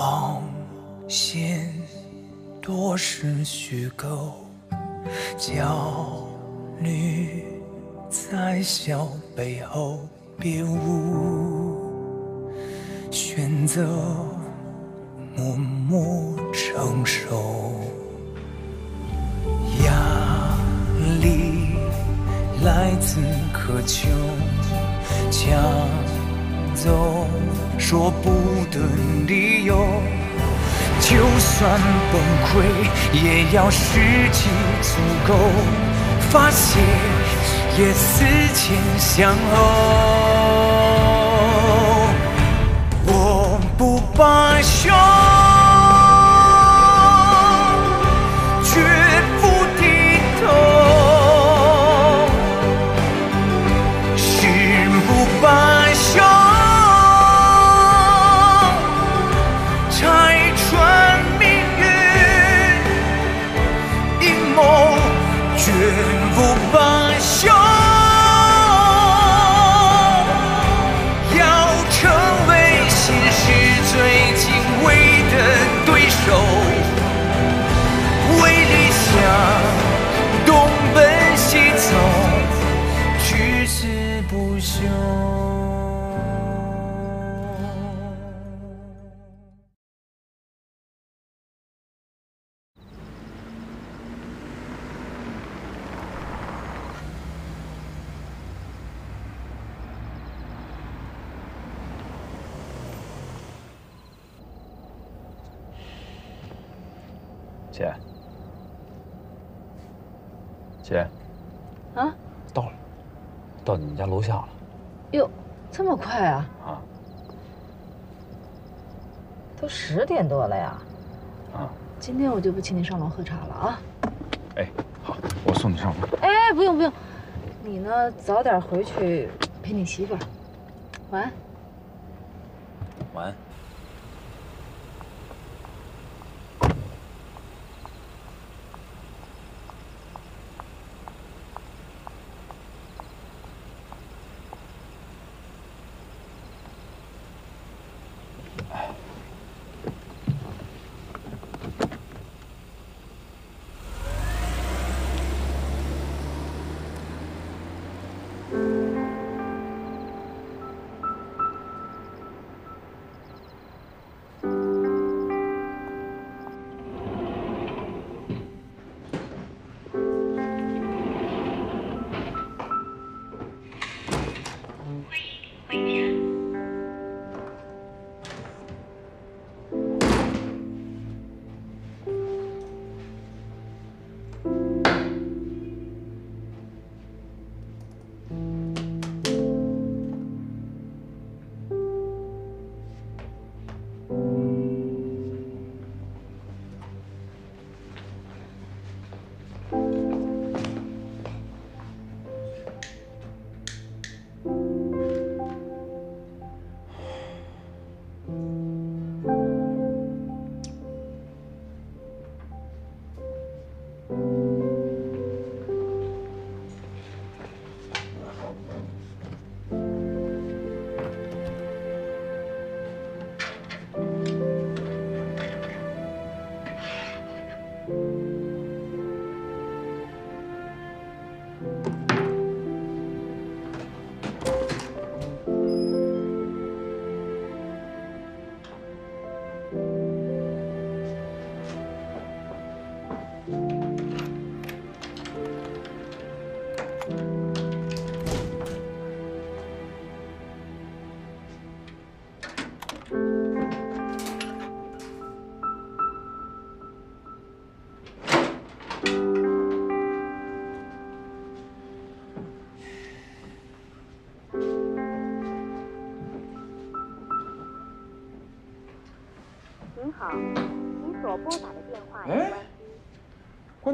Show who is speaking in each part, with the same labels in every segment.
Speaker 1: 谎线多是虚构，焦虑在笑背后别无选择，默默承受。压力来自渴求，抢走说不的理由。就算崩溃，也要时机足够，发泄也思前想后。我不罢休，
Speaker 2: 姐，姐，
Speaker 3: 啊，
Speaker 2: 到了，到你们家楼下了
Speaker 3: 哟，这么快啊？
Speaker 2: 啊
Speaker 3: 都十点多了呀！
Speaker 2: 啊！
Speaker 3: 今天我就不请你上楼喝茶了啊！
Speaker 2: 哎，好，我送你上楼。
Speaker 3: 哎，不用不用，你呢早点回去陪你媳妇儿。晚安。
Speaker 2: 晚安。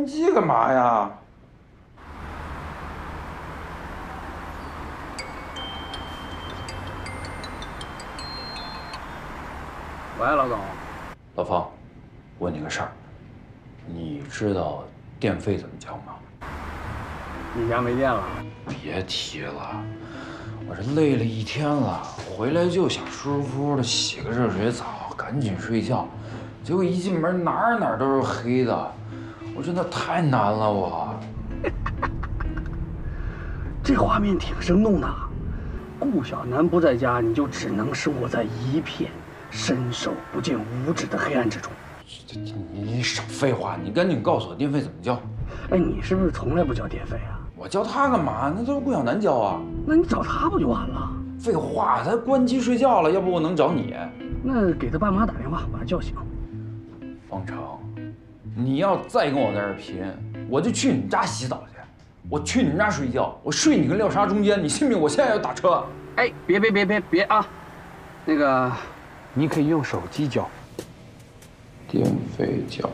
Speaker 4: 关机
Speaker 5: 干嘛呀？
Speaker 2: 喂，老总，
Speaker 5: 老方，问你个事儿，你知道电费怎么交吗？
Speaker 2: 你家没电了？
Speaker 5: 别提了，我这累了一天了，回来就想舒舒服服的洗个热水澡，赶紧睡觉，结果一进门哪儿哪儿都是黑的，我真的太难了我。
Speaker 6: 这画面挺生动的。顾小楠不在家，你就只能生活在一片伸手不见五指的黑暗之中。
Speaker 5: 这这你少废话，你赶紧告诉我电费怎么交。
Speaker 6: 哎，你是不是从来不交电费啊？
Speaker 5: 我交他干嘛？那都是顾小楠交啊。
Speaker 6: 那你找他不就完了？
Speaker 5: 废话，他关机睡觉了，要不我能找你？
Speaker 6: 那给他爸妈打电话，把他叫醒。
Speaker 5: 方成，你要再跟我在这儿贫，我就去你们家洗澡去，我去你们家睡觉，我睡你跟廖莎中间，你信不信我现在要打车？
Speaker 6: 哎，别别别别别啊！那个，你可以用手机交。
Speaker 5: 电费交，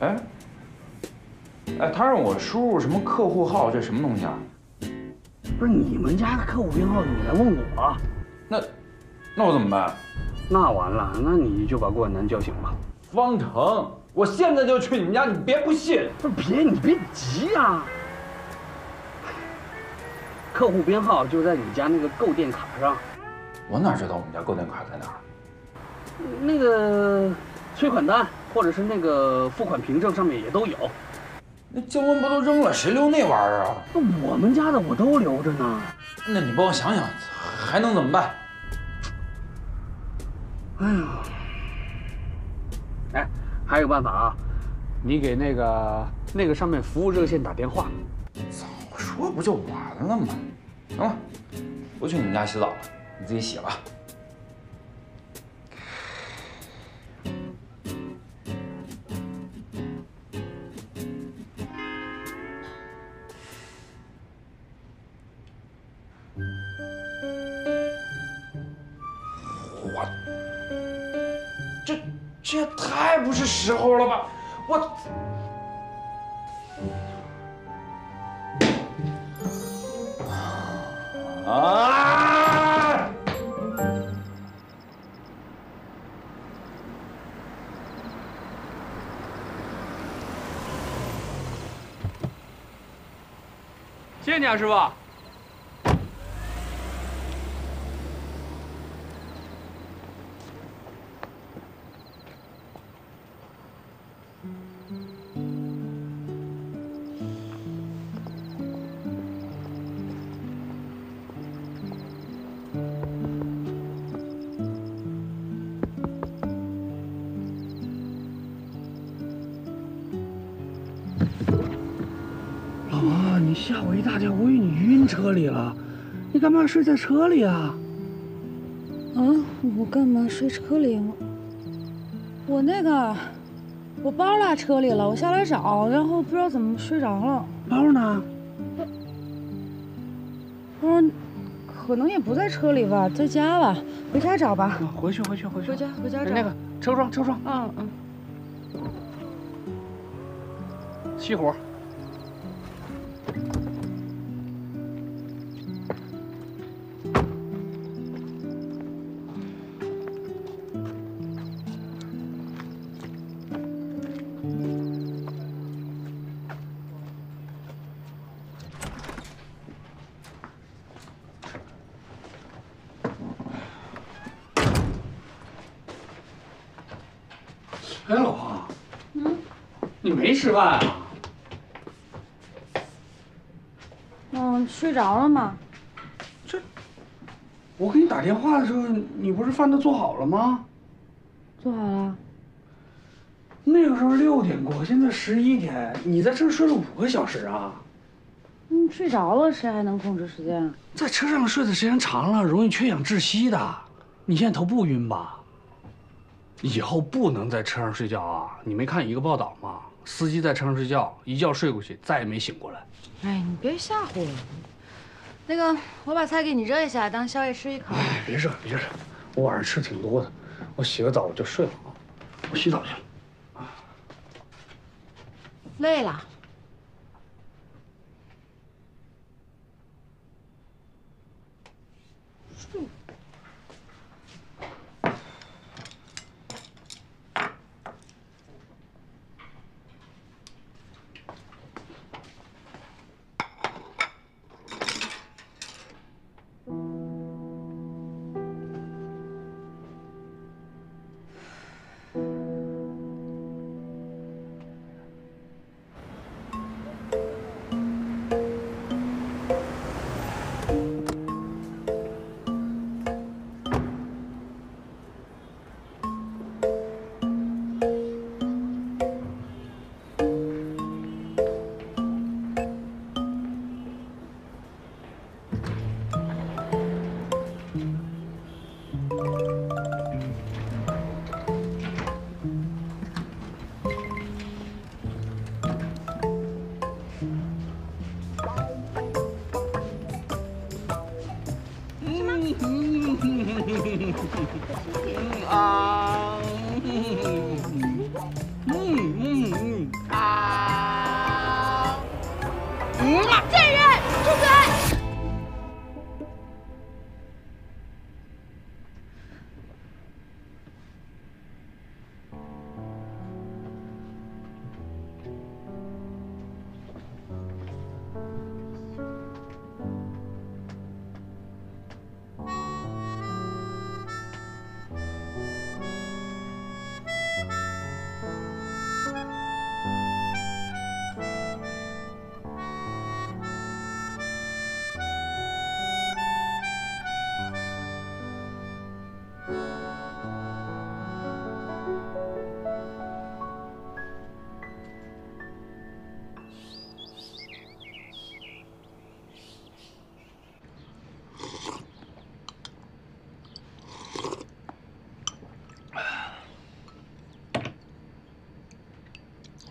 Speaker 5: 哎，哎，他让我输入什么客户号，这什么东西啊？
Speaker 6: 不是你们家的客户编号，你来问我？
Speaker 5: 那，那我怎么办？
Speaker 6: 那完了，那你就把顾小楠叫醒吧。
Speaker 5: 方成，我现在就去你们家，你别不信。
Speaker 6: 不是别，你别急呀、客户编号就在你家那个购电卡上，
Speaker 5: 我哪知道我们家购电卡在哪儿？
Speaker 6: 那个催款单或者是那个付款凭证上面也都有。
Speaker 5: 那交完不都扔了，谁留那玩意儿啊？
Speaker 6: 那我们家的我都留着呢。
Speaker 5: 那你帮我想想，还能怎么办？
Speaker 6: 哎呀，哎，还有办法啊，你给那个那个上面服务热线打电话。
Speaker 5: 早说不就完了吗？行了，不去你们家洗澡了，你自己洗吧。这也太不是时候了吧！我。啊！
Speaker 6: 谢谢你啊，师傅。一大跳，我以为你晕车里了。你干嘛睡在车里啊？
Speaker 3: 啊，我干嘛睡车里？我我那个，我包落车里了，我下来找，然后不知道怎么睡着了。
Speaker 6: 包呢？
Speaker 3: 包可能也不在车里吧，在家吧，回家找吧。
Speaker 6: 啊回去，回去，回去。
Speaker 3: 回家回家找。
Speaker 6: 哎那个车窗，车窗，
Speaker 3: 嗯嗯。
Speaker 6: 熄火。没吃饭啊？
Speaker 3: 嗯，睡着了吗？
Speaker 6: 这我给你打电话的时候，你不是饭都做好了吗？
Speaker 3: 做好了。
Speaker 6: 那个时候六点过，现在十一点，你在这儿睡了五个小时啊？
Speaker 3: 嗯，睡着了，谁还能控制时间啊？
Speaker 6: 在车上睡的时间长了，容易缺氧窒息的。你现在头不晕吧？以后不能在车上睡觉啊！你没看一个报道吗？司机在车上睡觉，一觉睡过去，再也没醒过来。
Speaker 3: 哎，你别吓唬我。那个，我把菜给你热一下，当宵夜吃一口。
Speaker 6: 哎，别热，别热，我晚上吃挺多的，我洗个澡我就睡了啊。我洗澡去了。
Speaker 3: 累了。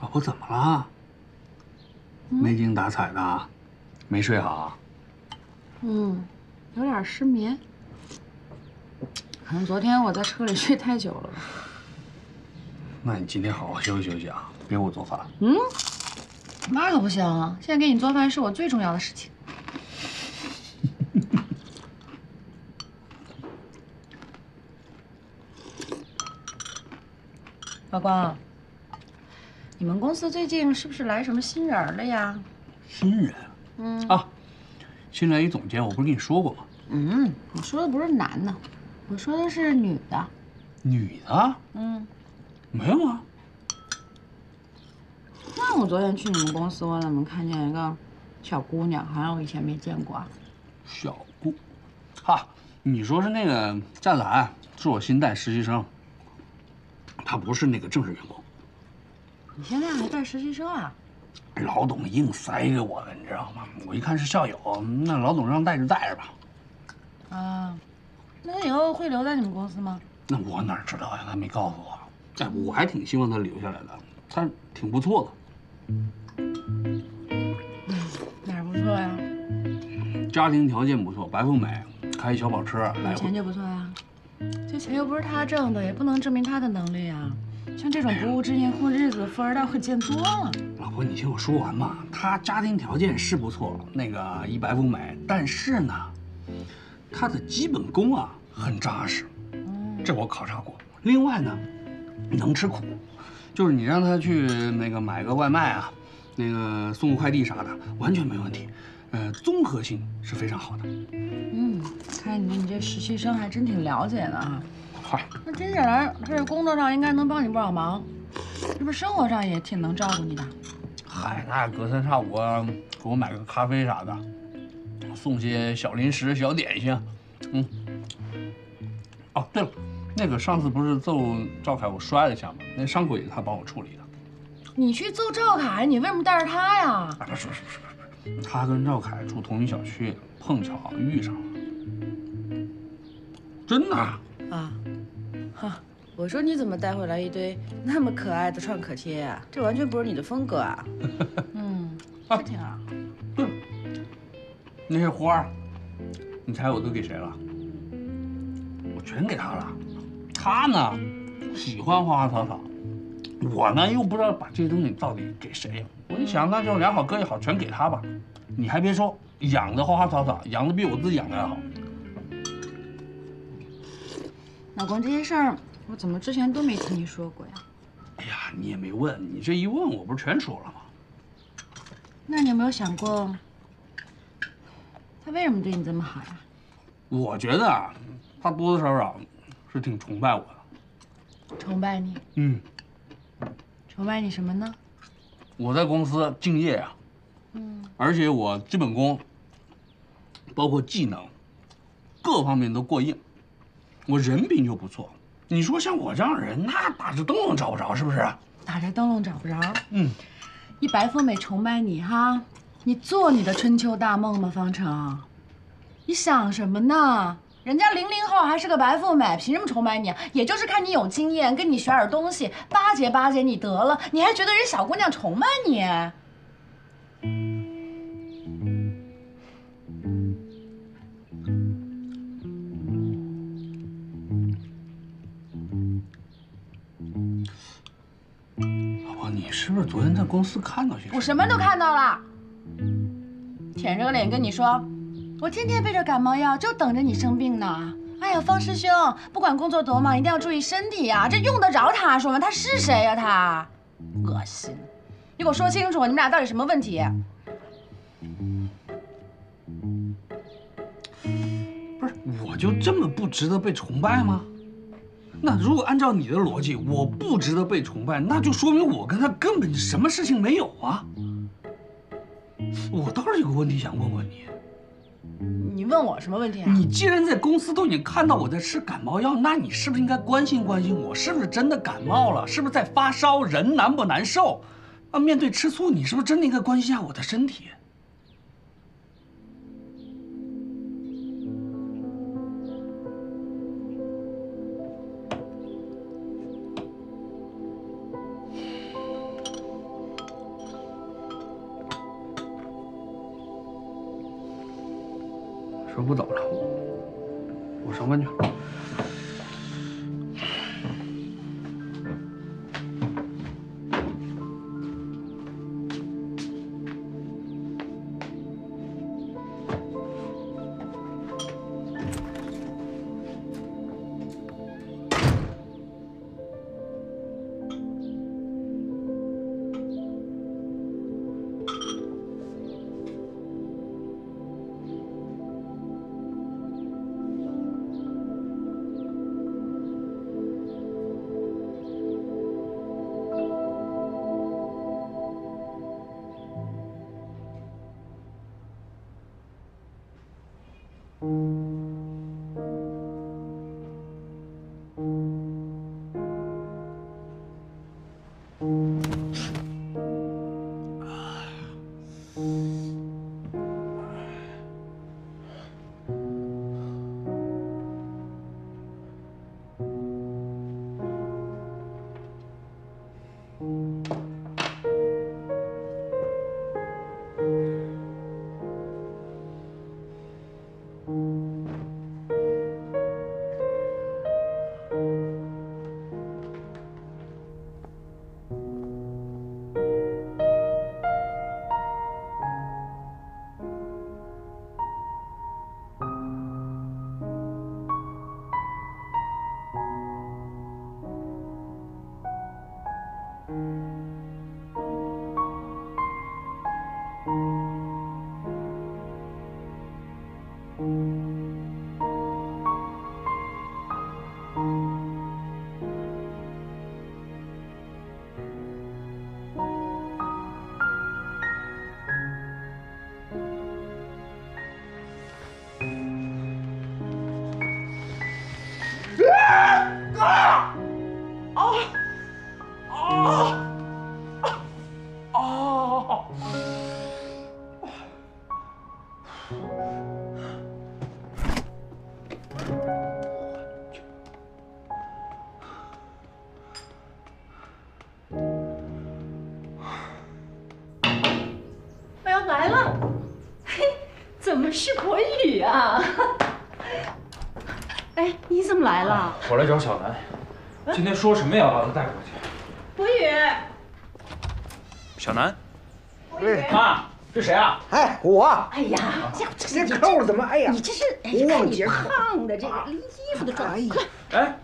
Speaker 6: 婆怎么了？没精打采的，没睡好。
Speaker 3: 嗯，有点失眠，可能昨天我在车里睡太久了吧。
Speaker 6: 那你今天好好休息休息啊，别给我做饭。
Speaker 3: 嗯，那可不行，现在给你做饭是我最重要的事情。老光，你们公司最近是不是来什么新人了呀？
Speaker 6: 新人
Speaker 3: 嗯
Speaker 6: 啊，新来一总监，我不是跟你说过吗？
Speaker 3: 嗯，我说的不是男的，我说的是女的。
Speaker 6: 女的
Speaker 3: 嗯，
Speaker 6: 没有啊？
Speaker 3: 那我昨天去你们公司，我怎么看见一个小姑娘，好像我以前没见过啊？
Speaker 6: 小姑，哈，你说是那个湛蓝，是我新带实习生，她不是那个正式员工，
Speaker 3: 你现在还带实习生啊？
Speaker 6: 老董硬塞给我的，你知道吗？我一看是校友，那老董让带就带着吧。
Speaker 3: 啊，那他以后会留在你们公司吗？
Speaker 6: 那我哪知道呀？他没告诉我。哎，我还挺希望他留下来的，他挺不错的
Speaker 3: 哪儿不错呀？
Speaker 6: 家庭条件不错，白富美，开小跑车来
Speaker 3: 钱就不错呀。这钱又不是他挣的，也不能证明他的能力啊。像这种不务正业混日子的富二代会见多了。
Speaker 6: 老婆，你听我说完嘛。他家庭条件是不错，那个一白富美，但是呢，他的基本功啊很扎实，这我考察过。另外呢，能吃苦，就是你让他去那个买个外卖啊，那个送个快递啥的，完全没问题。呃，综合性是非常好的。
Speaker 3: 嗯，看你你这实习生还真挺了解的啊。
Speaker 6: 嗨，
Speaker 3: 那听起来他这工作上应该能帮你不少忙，是不是生活上也挺能照顾你的？
Speaker 6: 嗨，那隔三差五啊给我买个咖啡啥的，送些小零食、小点心。嗯。哦，对了，那个上次不是揍赵凯我摔了一下吗？那伤口也是他帮我处理的。
Speaker 3: 你去揍赵凯，你为什么带着他呀？
Speaker 6: 啊，不是不是不是不是，他跟赵凯住同一小区，碰巧遇上了。真的啊？
Speaker 3: 啊，哈，我说你怎么带回来一堆那么可爱的创可贴呀、这完全不是你的风格啊。嗯，是挺好。
Speaker 6: 对了，那些花儿，你猜我都给谁了？我全给他了。他呢，喜欢花花草草，我呢又不知道把这些东西到底给谁。我一想，那就两好各一好，全给他吧。你还别说，养的花花草草养的比我自己养的还好。
Speaker 3: 老公，这些事儿我怎么之前都没听你说过呀？
Speaker 6: 哎呀，你也没问，你这一问，我不是全说了吗？
Speaker 3: 那你有没有想过，他为什么对你这么好呀？
Speaker 6: 我觉得啊，他多多少少是挺崇拜我的。
Speaker 3: 崇拜你，
Speaker 6: 嗯，
Speaker 3: 崇拜你什么呢？
Speaker 6: 我在公司敬业啊，
Speaker 3: 嗯，
Speaker 6: 而且我基本功，包括技能，各方面都过硬，我人品就不错。你说像我这样的人，那打着灯笼找不着，是不是？
Speaker 3: 打着灯笼找不着。
Speaker 6: 嗯，
Speaker 3: 一白富美崇拜你哈，你做你的春秋大梦吗？方程，你想什么呢？人家零零后还是个白富美，凭什么崇拜你？也就是看你有经验，跟你学点东西，巴结巴结你得了，你还觉得人小姑娘崇拜你？
Speaker 6: 是不是昨天在公司看到些什么？
Speaker 3: 我什么都看到了，舔着个脸跟你说，我天天背着感冒药，就等着你生病呢。哎呀，方师兄，不管工作多忙，一定要注意身体呀、这用得着他说吗？他是谁呀、他？恶心！你给我说清楚，你们俩到底什么问题？
Speaker 6: 不是，我就这么不值得被崇拜吗？那如果按照你的逻辑，我不值得被崇拜，那就说明我跟他根本什么事情没有啊。我倒是有个问题想问问你，
Speaker 3: 你问我什么问题啊？
Speaker 6: 你既然在公司都已经看到我在吃感冒药，那你是不是应该关心关心我是不是真的感冒了，是不是在发烧，人难不难受？啊，面对吃醋，你是不是真的应该关心一下我的身体？说
Speaker 5: 什么也要把他带过去。
Speaker 7: 博宇，
Speaker 5: 小南，
Speaker 8: 对，
Speaker 5: 妈，这谁啊？
Speaker 8: 哎，我
Speaker 7: 哎呀，这这
Speaker 8: 这扣怎么？哎呀
Speaker 7: 你，这是哎，看你胖的这个连衣服都穿
Speaker 8: 哎呀
Speaker 7: 快，
Speaker 5: 哎，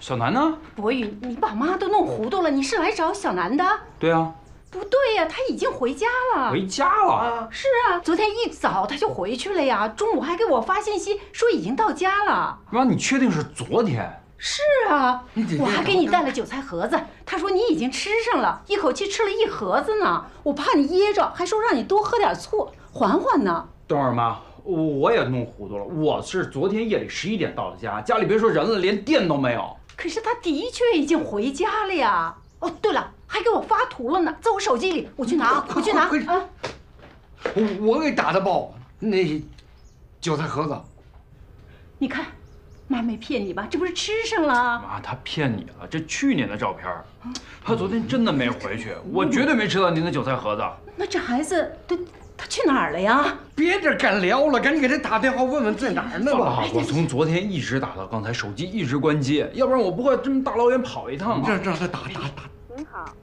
Speaker 5: 小南呢？
Speaker 7: 博宇，你把妈都弄糊涂了，你是来找小南的？
Speaker 5: 对啊，
Speaker 7: 不对呀，他已经回家了。
Speaker 5: 回家了。
Speaker 8: 啊，
Speaker 7: 是啊，昨天一早他就回去了呀，中午还给我发信息说已经到家了。
Speaker 5: 妈，你确定是昨天？
Speaker 7: 是啊，我还给你带了韭菜盒子，他说你已经吃上了，一口气吃了一盒子呢。我怕你噎着，还说让你多喝点醋，缓缓呢。
Speaker 5: 等会儿妈，我也弄糊涂了。我是昨天夜里十一点到的家，家里别说人了，连电都没有。
Speaker 7: 可是他的确已经回家了呀。哦，对了，还给我发图了呢，在我手机里，我去拿，我去拿啊。
Speaker 8: 我我给打的包，那韭菜盒子，
Speaker 7: 你看，妈没骗你吧？这不是吃上了？
Speaker 5: 妈，他骗你了，这去年的照片儿，他昨天真的没回去，我绝对没吃到您的韭菜盒子。
Speaker 7: 那这孩子他他去哪儿了呀？
Speaker 8: 别这干聊了，赶紧给他打电话问问在哪儿呢吧。
Speaker 5: 啊我从昨天一直打到刚才，手机一直关机，要不然我不会这么大老远跑一趟啊。
Speaker 8: 让让他打打打。
Speaker 4: 您好，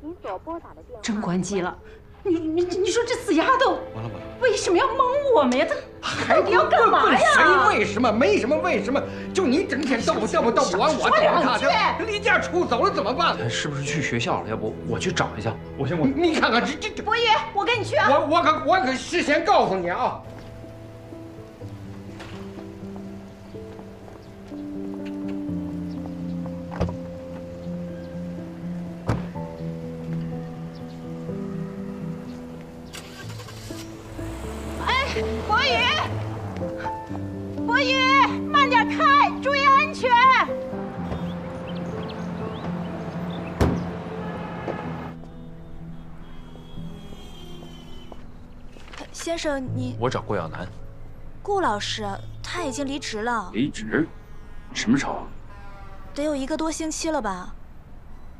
Speaker 4: 您所拨打的电话
Speaker 7: 真关机了。你你你说这死丫头
Speaker 8: 完了完了，
Speaker 7: 为什么要蒙我们呀？她
Speaker 8: 还
Speaker 7: 到底要干嘛呀？
Speaker 8: 谁为什么？没什么为什么，就你整天逗我逗我逗我，我逗他的，离家出走了怎么办？
Speaker 5: 他是不是去学校了？要不我去找一下。我先过去。
Speaker 8: 你看看这这这，
Speaker 7: 博宇，我跟你去啊。
Speaker 8: 我我可我可事先告诉你啊。
Speaker 7: 博宇，博宇，慢点开，注意安全。
Speaker 9: 先生，你
Speaker 5: 我找顾耀南。
Speaker 9: 顾老师他已经离职了，
Speaker 5: 离职？什么时候？
Speaker 9: 得有一个多星期了吧？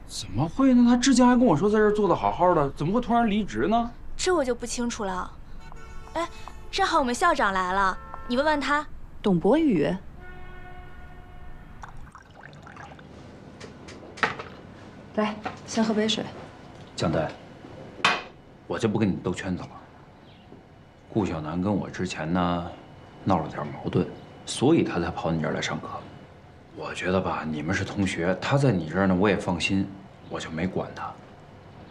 Speaker 5: 怎么会呢？他之前还跟我说在这儿做的好好的，怎么会突然离职呢？
Speaker 9: 这我就不清楚了。哎，正好我们校长来了，你问问他。
Speaker 3: 董博宇，来，先喝杯水。
Speaker 5: 江丹，我就不跟你兜圈子了。顾小楠跟我之前呢闹了点矛盾，所以他才跑你这儿来上课。我觉得吧，你们是同学，他在你这儿呢，我也放心，我就没管他。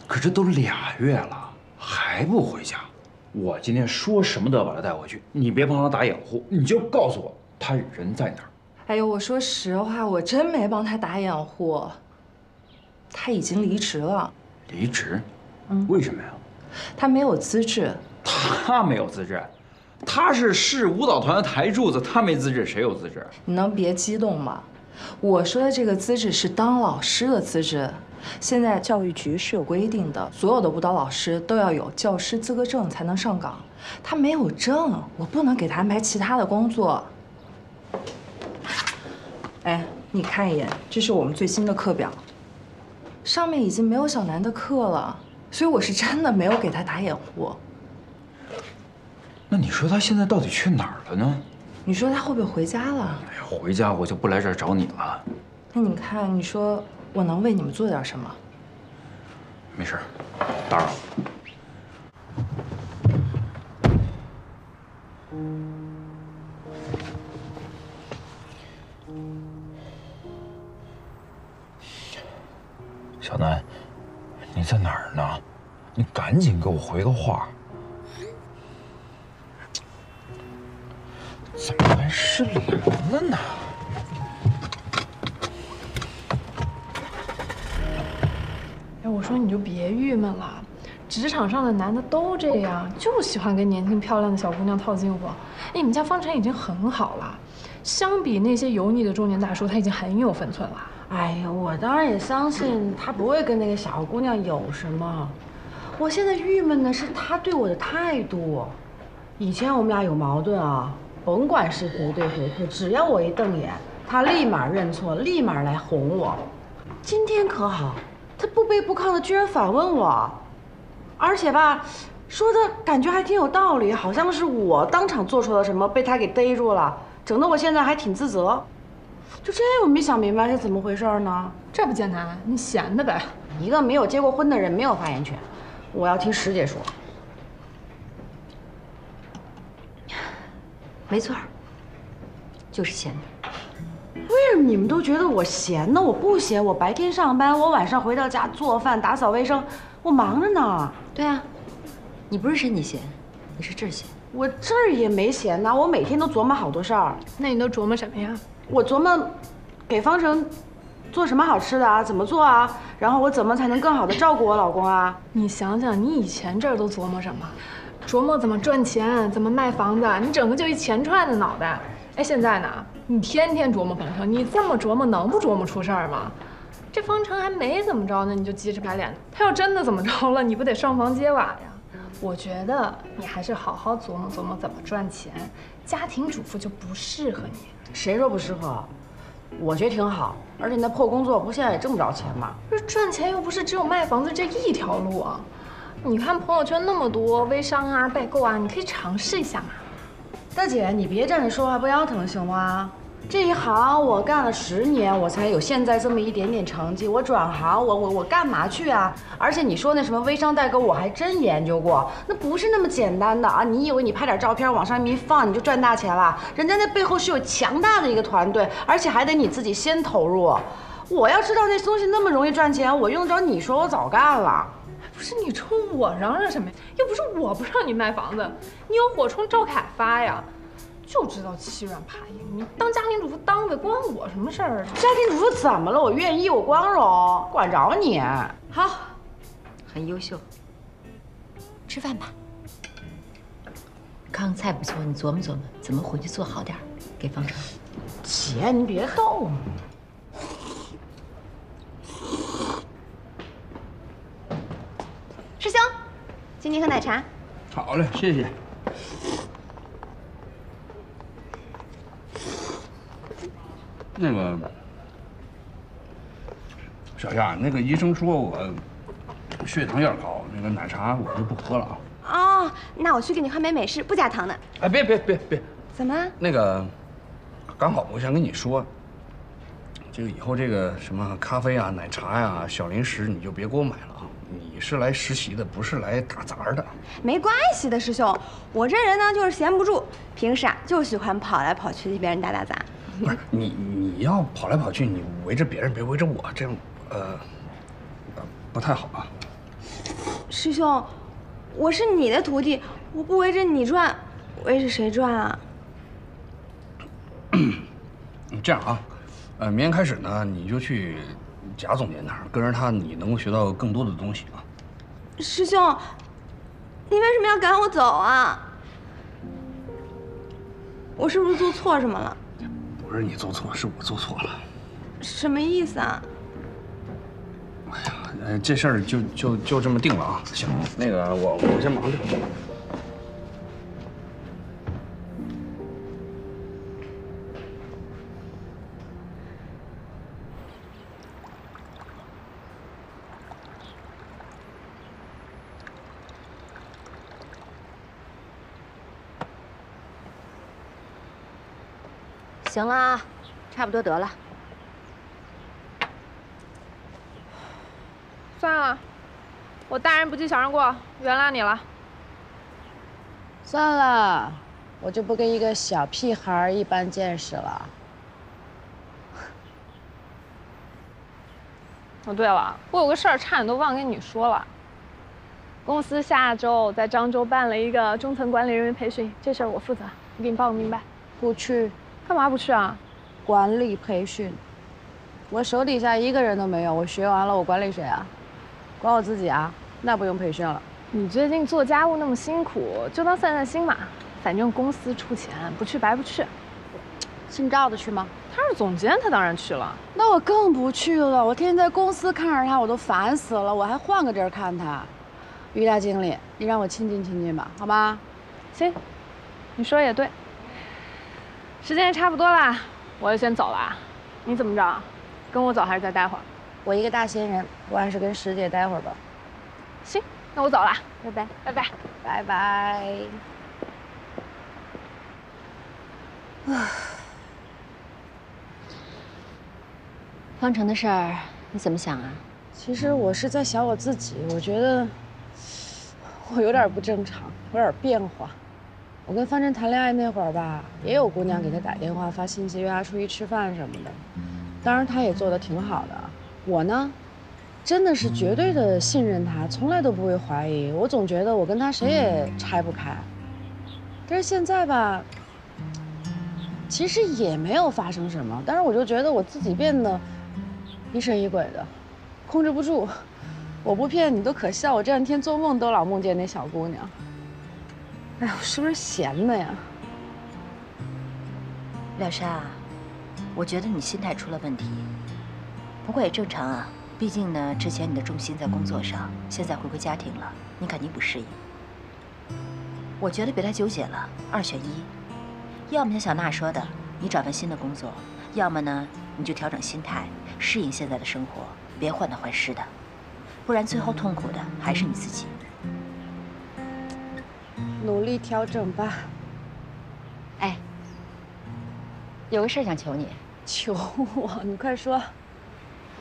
Speaker 5: 可这都俩月了，还不回家，我今天说什么都要把他带回去。你别帮他打掩护，你就告诉我他人在哪儿。
Speaker 3: 哎呦，我说实话，我真没帮他打掩护，他已经离职了。
Speaker 5: 离职？嗯，为什么呀？
Speaker 3: 他没有资质。
Speaker 5: 他没有资质，他是市舞蹈团的台柱子，他没资质，谁有资质？
Speaker 3: 你能别激动吗？我说的这个资质是当老师的资质，现在教育局是有规定的，所有的舞蹈老师都要有教师资格证才能上岗。他没有证，我不能给他安排其他的工作。哎，你看一眼，这是我们最新的课表，上面已经没有小南的课了，所以我是真的没有给他打掩护。
Speaker 5: 那你说他现在到底去哪儿了呢？
Speaker 3: 你说他会不会回家了？
Speaker 5: 哎呀，回家我就不来这儿找你了。
Speaker 3: 那你看，你说我能为你们做点什么？
Speaker 5: 没事，打扰了。小南，你在哪儿呢？你赶紧给我回个话。怎么还失联了呢？
Speaker 10: 我说你就别郁闷了，职场上的男的都这样，就喜欢跟年轻漂亮的小姑娘套近乎。哎，你们家方辰已经很好了，相比那些油腻的中年大叔，他已经很有分寸了。
Speaker 3: 哎呀，我当然也相信他不会跟那个小姑娘有什么。我现在郁闷的是他对我的态度。以前我们俩有矛盾啊，甭管是回对回错，只要我一瞪眼，他立马认错，立马来哄我。今天可好，他不卑不亢的居然反问我，而且吧，说的感觉还挺有道理，好像是我当场做出了什么，被他给逮住了，整得我现在还挺自责。就这我没想明白是怎么回事呢？
Speaker 10: 这不简单，你闲的呗。
Speaker 3: 一个没有结过婚的人没有发言权，我要听石姐说。
Speaker 7: 没错，就是闲的。
Speaker 3: 为什么你们都觉得我闲呢？我不闲，我白天上班，我晚上回到家做饭、打扫卫生，我忙着呢。
Speaker 7: 对啊，你不是身体闲，你是这儿闲。
Speaker 3: 我这儿也没闲呐，我每天都琢磨好多事儿。
Speaker 10: 那你都琢磨什么呀？
Speaker 3: 我琢磨给方程做什么好吃的啊，怎么做啊？然后我怎么才能更好的照顾我老公啊？
Speaker 10: 你想想，你以前这儿都琢磨什么？琢磨怎么赚钱，怎么卖房子，你整个就一钱串的脑袋。哎，现在呢，你天天琢磨方程，你这么琢磨能不琢磨出事儿吗？这方程还没怎么着呢，你就急赤白脸。他要真的怎么着了，你不得上房揭瓦呀？我觉得你还是好好琢磨琢磨怎么赚钱，家庭主妇就不适合你。
Speaker 3: 谁说不适合？我觉得挺好，而且那破工作不现在也挣不着钱吗？
Speaker 10: 不是赚钱又不是只有卖房子这一条路啊。你看朋友圈那么多微商啊、代购啊，你可以尝试一下嘛。
Speaker 3: 大姐，你别站着说话不腰疼行吗？这一行我干了十年，我才有现在这么一点点成绩。我转行，我我我干嘛去啊？而且你说那什么微商代购，我还真研究过，那不是那么简单的啊！你以为你拍点照片往上一放，你就赚大钱了？人家那背后是有强大的一个团队，而且还得你自己先投入。我要知道那东西那么容易赚钱，我用得着你说我早干了。
Speaker 10: 不是你冲我嚷嚷什么呀？又不是我不让你卖房子，你有火冲赵凯发呀。就知道欺软怕硬，你当家庭主妇当的关我什么事儿啊？
Speaker 3: 家庭主妇怎么了？我愿意，我光荣，管着你？
Speaker 7: 好，很优秀。吃饭吧。糠菜不错，你琢磨琢磨，怎么回去做好点给方程。
Speaker 3: 姐，你别逗。
Speaker 11: 师请你喝奶茶。
Speaker 6: 好嘞，谢谢。那个小夏，那个医生说我血糖有点高，那个奶茶我就不喝了啊。
Speaker 11: 哦，那我去给你换杯美式，不加糖的。
Speaker 6: 哎，别别别别！
Speaker 11: 怎么？
Speaker 6: 那个刚好我想跟你说，这个以后这个什么咖啡啊、奶茶呀、小零食你就别给我买了啊！你是来实习的，不是来打杂的。
Speaker 11: 没关系的，师兄，我这人呢就是闲不住，平时啊就喜欢跑来跑去，替别人打打杂。
Speaker 6: 不是你，你要跑来跑去，你围着别人，别围着我，这样，呃，不太好啊。
Speaker 11: 师兄，我是你的徒弟，我不围着你转，围着谁转啊？
Speaker 6: 这样啊，呃，明天开始呢，你就去贾总监那儿，跟着他，你能够学到更多的东西啊。
Speaker 11: 师兄，你为什么要赶我走啊？我是不是做错什么了？
Speaker 6: 不是你做错，是我做错了。
Speaker 11: 什么意思啊？
Speaker 6: 哎呀，呃，这事儿就就就这么定了啊。行，那个我我先忙着。
Speaker 12: 行了啊，差不多得了。
Speaker 10: 算了，我大人不计小人过，原谅你了。
Speaker 3: 算了，我就不跟一个小屁孩一般见识了。
Speaker 10: 哦，对了，我有个事儿差点都忘跟你说了。公司下周在漳州办了一个中层管理人员培训，这事儿我负责，我给你报个名呗。
Speaker 3: 不去。
Speaker 10: 干嘛不去啊？
Speaker 3: 管理培训，我手底下一个人都没有，我学完了我管理谁啊？管我自己啊？那不用培训了。
Speaker 10: 你最近做家务那么辛苦，就当散散心嘛。反正公司出钱，不去白不去。
Speaker 3: 姓赵的去吗？
Speaker 10: 他是总监，他当然去了。
Speaker 3: 那我更不去了。我天天在公司看着他，我都烦死了。我还换个地儿看他。于大经理，你让我亲近亲近吧，好吗？
Speaker 10: 行，你说也对。时间也差不多啦，我就先走了。你怎么着？跟我走还是再待会儿？
Speaker 3: 我一个大新人，我还是跟师姐待会儿吧。
Speaker 10: 行，那我走了，
Speaker 3: 拜拜，
Speaker 10: 拜拜，
Speaker 3: 拜拜。
Speaker 12: 啊，方程的事儿你怎么想啊？
Speaker 3: 其实我是在想我自己，我觉得我有点不正常，有点变化。我跟方辰谈恋爱那会儿吧，也有姑娘给他打电话、发信息约他出去吃饭什么的，当然他也做的挺好的。我呢，真的是绝对的信任他，从来都不会怀疑。我总觉得我跟他谁也拆不开。但是现在吧，其实也没有发生什么，但是我就觉得我自己变得疑神疑鬼的，控制不住。我不骗你都可笑，我这两天做梦都老梦见那小姑娘。哎，我是不是闲的呀？
Speaker 12: 廖莎，我觉得你心态出了问题，不过也正常啊。毕竟呢，之前你的重心在工作上，现在回归家庭了，你肯定不适应。我觉得别太纠结了，二选一，要么像小娜说的，你找份新的工作；要么呢，你就调整心态，适应现在的生活，别患得患失的，不然最后痛苦的还是你自己。
Speaker 3: 努力调整吧。
Speaker 12: 哎，有个事儿想求你，
Speaker 3: 求我，你快说。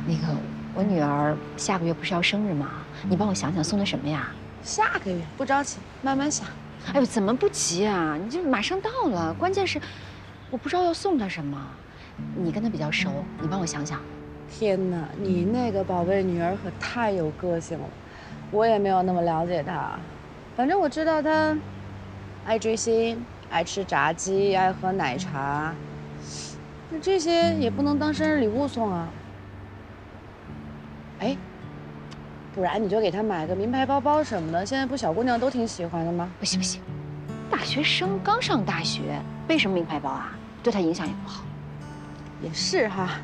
Speaker 12: 那个，我女儿下个月不是要生日吗？你帮我想想送她什么呀？
Speaker 3: 下个月不着急，慢慢想。
Speaker 12: 哎呦，怎么不急啊？你这马上到了，关键是我不知道要送她什么。你跟她比较熟，你帮我想想。
Speaker 3: 天哪，你那个宝贝女儿可太有个性了，我也没有那么了解她。反正我知道她爱追星，爱吃炸鸡，爱喝奶茶。那这些也不能当生日礼物送啊。哎，不然你就给他买个名牌包包什么的，现在不小姑娘都挺喜欢的吗？
Speaker 12: 不行不行，大学生刚上大学，背什么名牌包啊？对他影响也不好。
Speaker 3: 也是哈。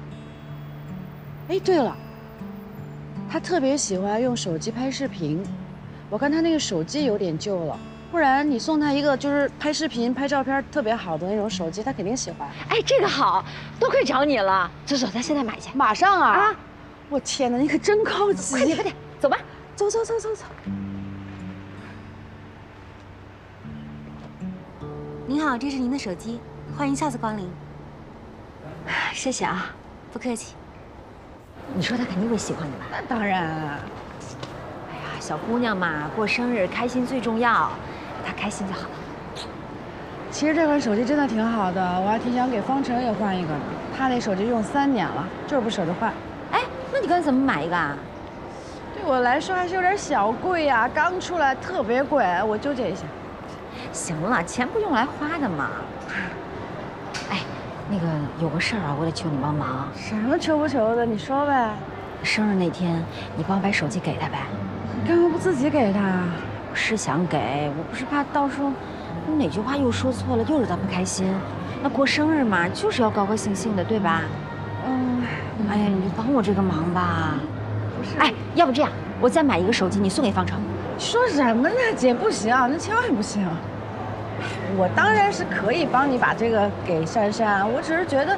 Speaker 3: 哎，对了，他特别喜欢用手机拍视频，我看他那个手机有点旧了，不然你送他一个就是拍视频、拍照片特别好的那种手机，他肯定喜欢。
Speaker 12: 哎，这个好，多亏找你了。走走，咱现在买去，
Speaker 3: 马上啊！啊！我天哪，你可真高级！
Speaker 12: 快点快点，走吧，
Speaker 3: 走走走走走。
Speaker 9: 您好，这是您的手机，欢迎下次光临。
Speaker 12: 谢谢啊，
Speaker 9: 不客气。
Speaker 12: 你说他肯定会喜欢的吧？
Speaker 3: 那当然。
Speaker 12: 哎呀，小姑娘嘛，过生日开心最重要，她开心就好了。
Speaker 3: 其实这款手机真的挺好的，我还挺想给方程也换一个呢。他那手机用三年了，就是不舍得换。
Speaker 12: 哎，那你刚才怎么买一个啊？
Speaker 3: 对我来说还是有点小贵呀，刚出来特别贵，我纠结一下。
Speaker 12: 行了，钱不用来花的嘛。哎，那个有个事儿啊，我得求你帮忙。
Speaker 3: 什么求不求的，你说呗。
Speaker 12: 生日那天，你帮我把手机给他呗。
Speaker 3: 你干嘛不自己给他？
Speaker 12: 我是想给，我不是怕到时候我哪句话又说错了，又惹他不开心。那过生日嘛，就是要高高兴兴的，对吧？
Speaker 3: 嗯。
Speaker 12: 哎呀，你就帮我这个忙吧。不是。哎，要不这样，我再买一个手机，你送给方程。
Speaker 3: 说什么呢，姐？不行，那千万不行。我当然是可以帮你把这个给珊珊，我只是觉得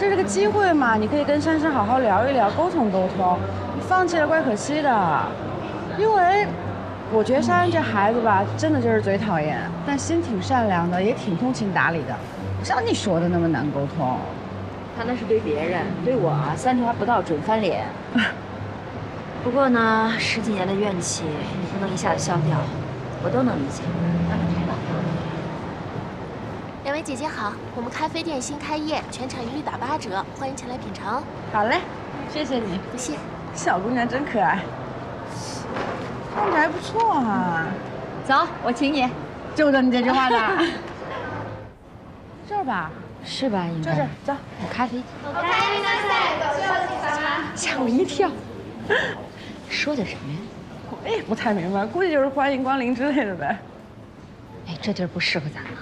Speaker 3: 这是个机会嘛，你可以跟珊珊好好聊一聊，沟通沟通。你放弃了怪可惜的，因为我觉得珊珊这孩子吧，真的就是嘴讨厌，但心挺善良的，也挺通情达理的，不像你说的那么难沟通。
Speaker 12: 他那是对别人，对我啊，三天还不到准翻脸。不过呢，十几年的怨气你不能一下子消掉，我都能理解。
Speaker 13: 两位姐姐好，我们咖啡店新开业，全场一律打八折，欢迎前来品尝哦。
Speaker 3: 好嘞，谢谢你。
Speaker 13: 不谢。
Speaker 3: 小姑娘真可爱，看着还不错哈。
Speaker 12: 走，我请你。
Speaker 3: 就等你这句话呢。这儿吧？
Speaker 12: 是吧？应该。
Speaker 3: 就这儿，走。
Speaker 12: 有咖啡。
Speaker 13: 我开心赛，
Speaker 3: 吓我一跳。
Speaker 12: 说的什么呀？
Speaker 3: 我也不太明白，估计就是欢迎光临之类的呗。
Speaker 12: 哎，这地儿不适合咱们。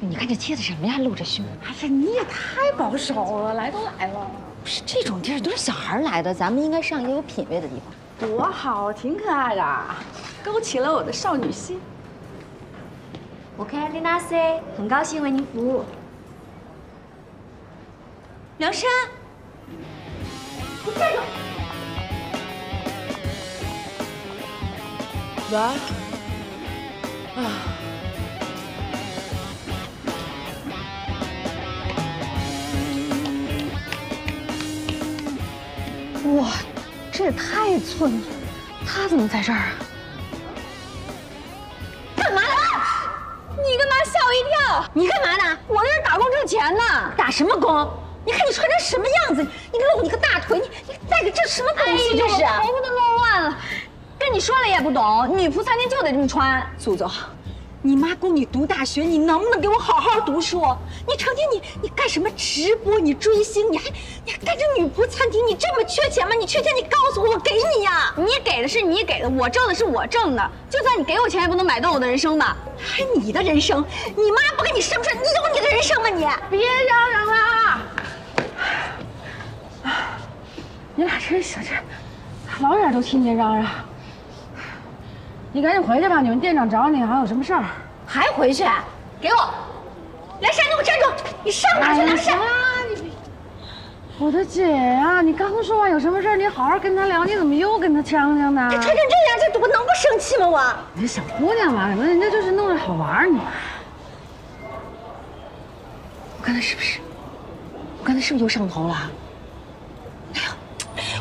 Speaker 12: 你看这贴的什么呀？露着胸。
Speaker 3: 哎呀，你也太保守了，来都来了。
Speaker 12: 不是这种地儿都是小孩来的，咱们应该上一个有品位的地
Speaker 3: 方。多好，挺可爱的，勾起了我的少女心。
Speaker 9: 我开丽娜 C，很高兴为您服务。梁山，
Speaker 3: 你站住！喂。啊。哇，这也太寸了！他怎么在这儿啊？
Speaker 12: 干嘛呢？你干嘛吓我一跳？你干嘛呢？我在这打工挣钱呢。打什么工？你看你穿成什么样子？你露你个大腿，你你带个这什么东西？这是
Speaker 14: 头发都弄乱了。跟你说了也不懂，女仆餐厅就得这么穿。
Speaker 12: 苏总。你妈供你读大学，你能不能给我好好读书？你成天你你干什么直播？你追星？你还你还干这女仆餐厅？你这么缺钱吗？你缺钱你告诉我，我给你呀！
Speaker 14: 你给的是你给的，我挣的是我挣的。就算你给我钱，也不能买断我的人生吧？
Speaker 12: 还你的人生？你妈不给你生出来，你有你的人生吗？你
Speaker 3: 别嚷嚷了！你俩真行，这老远都听见嚷嚷。你赶紧回去吧，你们店长找你，好像有什么事儿。
Speaker 12: 还回去？给我！梁山，你给我站住！你上哪去？梁山！
Speaker 3: 你，我的姐呀，你刚说完有什么事儿，你好好跟他聊，你怎么又跟他呛呛呢？
Speaker 12: 他穿成这样，这我能不生气吗？我
Speaker 3: 你这小姑娘嘛，人家就是弄着好玩儿你。
Speaker 12: 我刚才是不是？我刚才是不是又上头了？哎呀，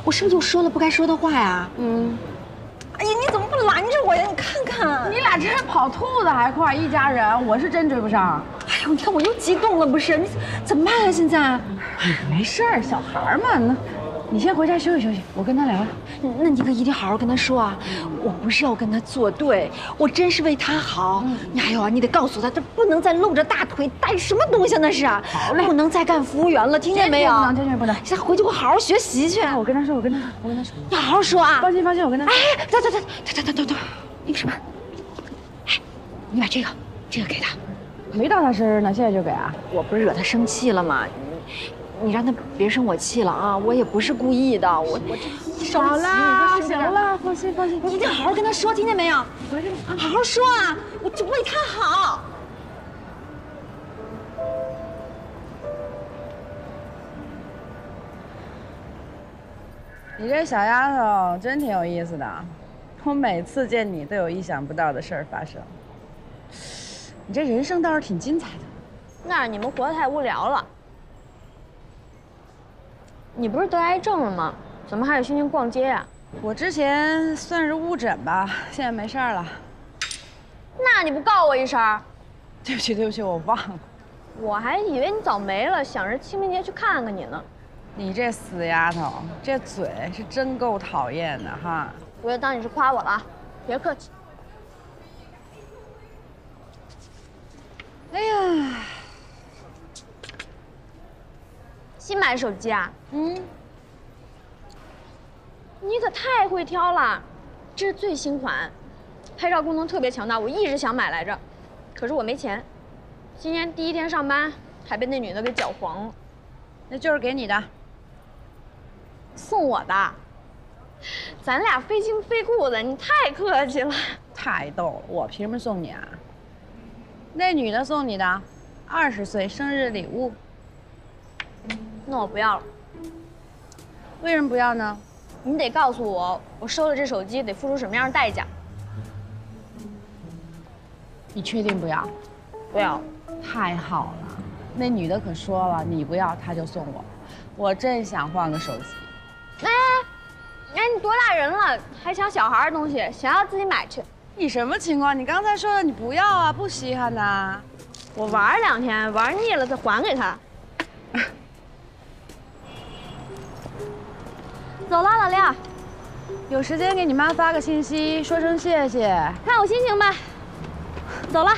Speaker 12: 我是不是又说了不该说的话呀？嗯。哎呀，你怎么着我呀？你看看，
Speaker 3: 你俩这是跑兔子还快，一家人，我是真追不上。
Speaker 12: 哎呦，你看我又激动了，不是？你怎么办啊？现在？
Speaker 3: 哎，没事儿，小孩儿嘛，那。你先回家休息休息我跟他聊聊
Speaker 12: 那你可一定好好跟他说啊。我不是要跟他作对我真是为他好。你还有啊你得告诉他他不能再露着大腿带什么东西那是啊。不能再干服务员了听见没有？
Speaker 3: 坚决不能
Speaker 12: 再回去给我好好学习去。
Speaker 3: 我跟他说我跟他说我跟他说。
Speaker 12: 你好好说啊。
Speaker 3: 放心放心我跟他说。
Speaker 12: 哎等等等等等等等那个什么哎你把这个这个给他
Speaker 3: 没到他生日呢现在就给啊
Speaker 12: 我不是惹他生气了吗你让他别生我气了啊！我也不是故意的，我我这
Speaker 3: 好了，行了，放心放心，
Speaker 12: 你一定好好跟他说，听见没有？好好说啊！我就为他好。
Speaker 3: 你这小丫头真挺有意思的，我每次见你都有意想不到的事儿发生。你这人生倒是挺精彩的。
Speaker 14: 那是你们活得太无聊了。你不是得癌症了吗？怎么还有心情逛街呀？
Speaker 3: 我之前算是误诊吧，现在没事了。
Speaker 14: 那你不告我一声？
Speaker 3: 对不起，对不起，我忘了。
Speaker 14: 我还以为你早没了，想着清明节去看看你呢。
Speaker 3: 你这死丫头，这嘴是真够讨厌的哈！
Speaker 14: 我就当你是夸我了，别客气。
Speaker 3: 哎呀！
Speaker 14: 新买手机啊？嗯。你可太会挑了，这是最新款，拍照功能特别强大，我一直想买来着，可是我没钱。今天第一天上班，还被那女的给搅黄了。
Speaker 3: 那就是给你的，
Speaker 14: 送我的。咱俩非亲非故的，你太客气了。
Speaker 3: 太逗了，我凭什么送你啊？那女的送你的，二十岁生日礼物。
Speaker 14: 那我不要了。
Speaker 3: 为什么不要呢？
Speaker 14: 你得告诉我，我收了这手机得付出什么样的代价。
Speaker 3: 你确定不要？
Speaker 14: 不要。
Speaker 3: 太好了，那女的可说了，你不要她就送我。我正想换个手机。
Speaker 14: 哎，哎，你多大人了，还抢小孩的东西？想要自己买去。
Speaker 3: 你什么情况？你刚才说的你不要啊，不稀罕呐。
Speaker 14: 我玩两天，玩腻了再还给他。走了，老廖。
Speaker 3: 有时间给你妈发个信息，说声谢谢，
Speaker 14: 看我心情吧。走了。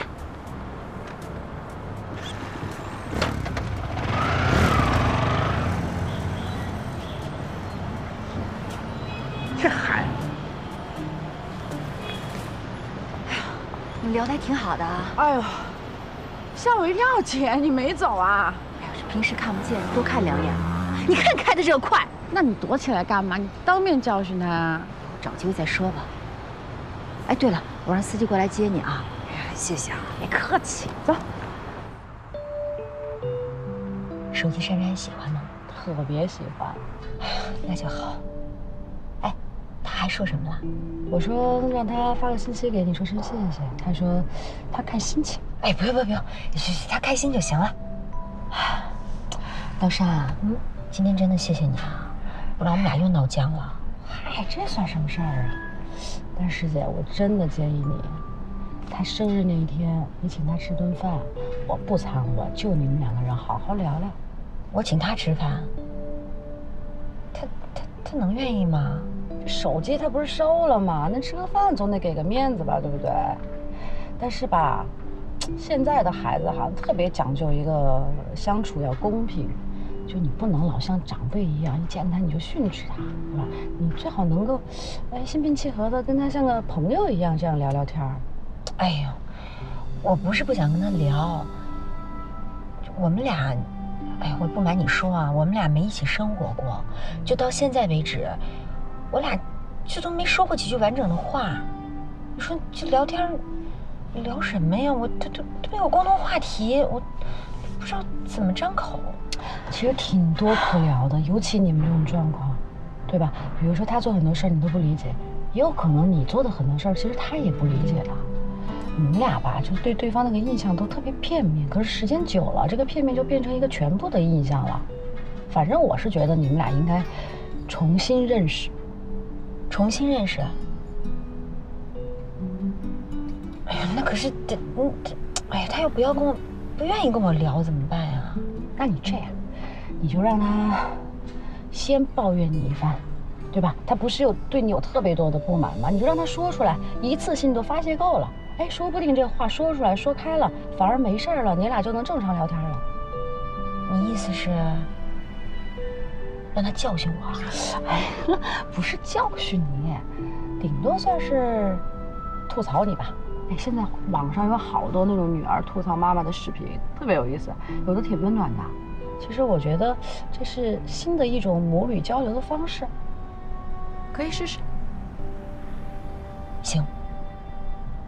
Speaker 3: 这孩子，
Speaker 12: 哎呀，你聊的还挺好的啊。
Speaker 3: 哎呦，吓我一跳，姐，你没走啊？
Speaker 12: 哎呀，这平时看不见，多看两眼。你看开的这个快。
Speaker 3: 那你躲起来干嘛？你当面教训他，
Speaker 12: 找机会再说吧。哎，对了，我让司机过来接你啊。谢谢啊，
Speaker 3: 别客气。走。
Speaker 12: 手机珊珊喜欢吗？
Speaker 3: 特别喜欢。
Speaker 12: 那就好。哎，他还说什么了？
Speaker 3: 我说让他发个信息给你，说声谢谢。他说他看心情。
Speaker 12: 哎，不用不用不用，他开心就行了。刀山，嗯，今天真的谢谢你啊。不然我们俩又闹僵了。
Speaker 3: 嗨，这算什么事儿啊？但师姐，我真的建议你，他生日那一天，你请他吃顿饭，我不掺和，就你们两个人好好聊聊。
Speaker 12: 我请他吃饭，他他他能愿意吗？
Speaker 3: 手机他不是收了吗？那吃个饭总得给个面子吧，对不对？但是吧，现在的孩子哈，特别讲究一个相处要公平。就你不能老像长辈一样，一见他你就训斥他，对吧？你最好能够，哎，心平气和的跟他像个朋友一样这样聊聊天。
Speaker 12: 哎呦，我不是不想跟他聊，我们俩，哎，我不瞒你说啊，我们俩没一起生活过，就到现在为止，我俩就都没说过几句完整的话。你说这聊天聊什么呀？我都都都没有共同话题，我不知道怎么张口。
Speaker 3: 其实挺多可聊的，尤其你们这种状况，对吧？比如说他做很多事儿你都不理解，
Speaker 11: 也有可能你做的很多事儿，其实他也不理解的。你们俩吧，就对对方那个印象都特别片面，可是时间久了，这个片面就变成一个全部的印象了。反正我是觉得你们俩应该重新认识，
Speaker 12: 重新认识。哎呀，那可是这，嗯，哎呀，他又不要跟我，不愿意跟我聊，怎么办呀？
Speaker 11: 那你这样，你就让他先抱怨你一番，对吧？他不是有对你有特别多的不满吗？你就让他说出来，一次性都发泄够了。哎，说不定这话说出来说开了，反而没事了，你俩就能正常聊天了。
Speaker 12: 你意思是让他教训
Speaker 11: 我？哎，不是教训你，顶多算是吐槽你吧。现在网上有好多那种女儿吐槽妈妈的视频，特别有意思，有的挺温暖的。其实我觉得这是新的一种母女交流的方式，可以试试。
Speaker 12: 行，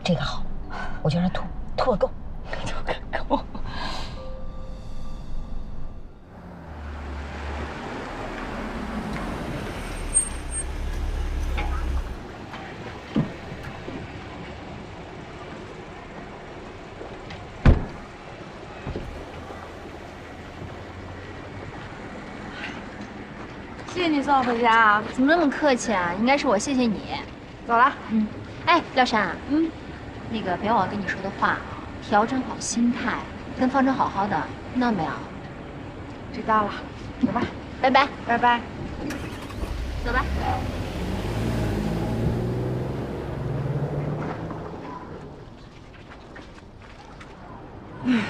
Speaker 12: 这个好，我就让他吐吐个够，
Speaker 11: 送我回家啊，
Speaker 14: 怎么那么客气啊？应该是我谢谢你。
Speaker 11: 走了。
Speaker 14: 嗯。哎，廖珊，
Speaker 12: 嗯，那个别忘了跟你说的话，调整好心态，跟方程好好的，听到没有？
Speaker 11: 知道了。走吧，
Speaker 14: 拜拜，
Speaker 11: 拜拜。
Speaker 14: 走吧。
Speaker 11: 唉。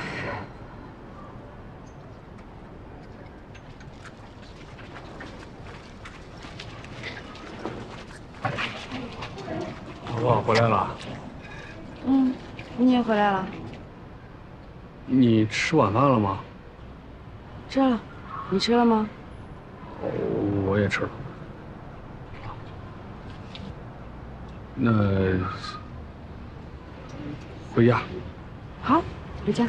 Speaker 6: 我回来了。
Speaker 11: 嗯，你也回来了。
Speaker 6: 你吃晚饭了吗？
Speaker 11: 吃了，你吃了吗？
Speaker 6: 我也吃了。那回家。
Speaker 11: 好，回家。